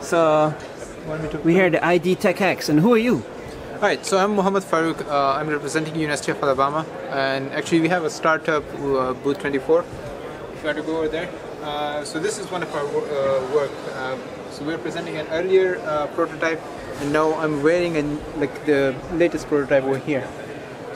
So we hear the IDTechEx, and who are you? Hi, so I'm Muhammad Farooq. Uh, I'm representing University of Alabama, and actually we have a startup uh, booth 24. If you want to go over there, uh, so this is one of our uh, work. Uh, so we're presenting an earlier uh, prototype, and now I'm wearing an, like the latest prototype over here.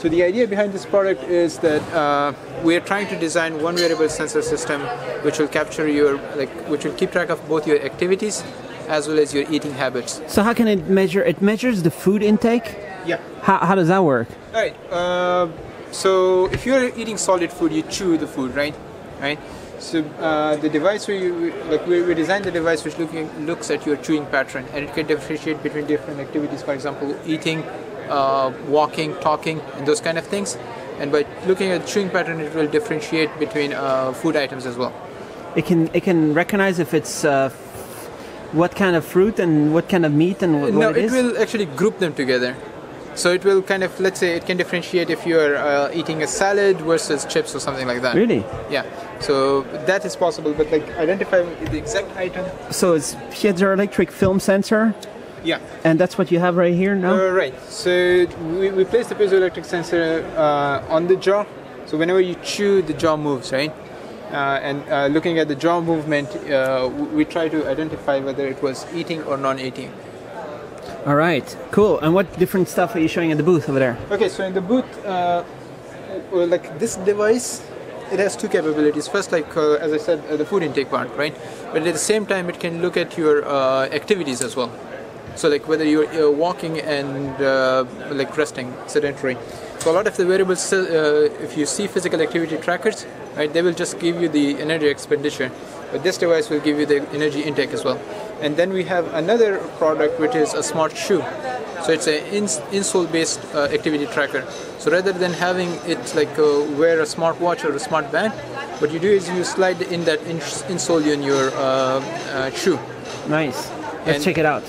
So the idea behind this product is that uh, we are trying to design one wearable sensor system which will capture your like which will keep track of both your activities as well as your eating habits. So how can it measure? It measures the food intake. Yeah. How, how does that work? All right. Uh, so if you're eating solid food, you chew the food, right? Right. So uh, the device we like we, we designed the device which looking looks at your chewing pattern and it can differentiate between different activities. For example, eating, uh, walking, talking, and those kind of things. And by looking at chewing pattern, it will differentiate between uh, food items as well. It can it can recognize if it's uh, what kind of fruit and what kind of meat and what, no, what it it will actually group them together. So it will kind of let's say it can differentiate if you're uh, eating a salad versus chips or something like that. Really? Yeah. So that is possible, but like identify the exact item. So it's piezoelectric film sensor, Yeah. and that's what you have right here now. Uh, right. So we, we place the piezoelectric sensor uh, on the jaw. So whenever you chew, the jaw moves, right? Uh, and uh, looking at the jaw movement, uh, we try to identify whether it was eating or non-eating. All right, cool. And what different stuff are you showing at the booth over there? Okay, so in the booth, uh, well, like this device, it has two capabilities. First, like uh, as I said, uh, the food intake part, right? But at the same time, it can look at your uh, activities as well. So like whether you're, you're walking and uh, like resting, sedentary. So a lot of the variables, uh, if you see physical activity trackers, right, they will just give you the energy expenditure. But this device will give you the energy intake as well. And then we have another product which is a smart shoe. So it's an ins- insole-based uh, activity tracker. So rather than having it like uh, wear a smart watch or a smart band, what you do is you slide in that ins- insole in your uh, uh, shoe. Nice. Let's And- check it out.